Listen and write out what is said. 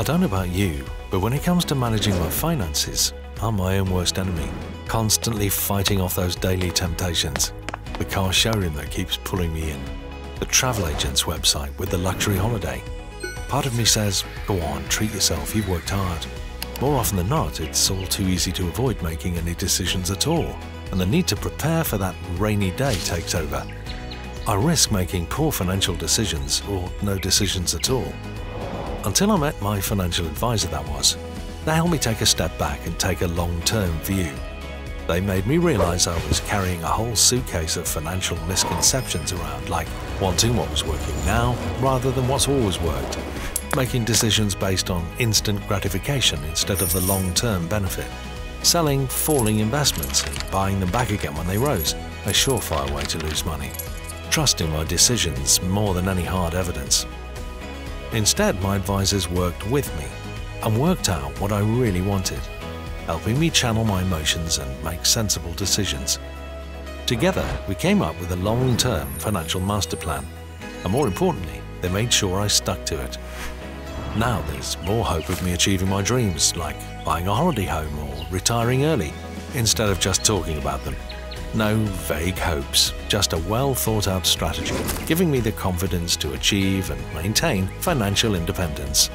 I don't know about you, but when it comes to managing my finances, I'm my own worst enemy, constantly fighting off those daily temptations. The car showroom that keeps pulling me in, the travel agent's website with the luxury holiday. Part of me says, go on, treat yourself, you've worked hard. More often than not, it's all too easy to avoid making any decisions at all, and the need to prepare for that rainy day takes over. I risk making poor financial decisions or no decisions at all. Until I met my financial advisor, that was. They helped me take a step back and take a long term view. They made me realize I was carrying a whole suitcase of financial misconceptions around, like wanting what was working now rather than what's always worked, making decisions based on instant gratification instead of the long term benefit, selling falling investments and buying them back again when they rose, a surefire way to lose money, trusting my decisions more than any hard evidence. Instead, my advisors worked with me and worked out what I really wanted, helping me channel my emotions and make sensible decisions. Together, we came up with a long term financial master plan, and more importantly, they made sure I stuck to it. Now there's more hope of me achieving my dreams, like buying a holiday home or retiring early, instead of just talking about them. No vague hopes, just a well thought out strategy, giving me the confidence to achieve and maintain financial independence.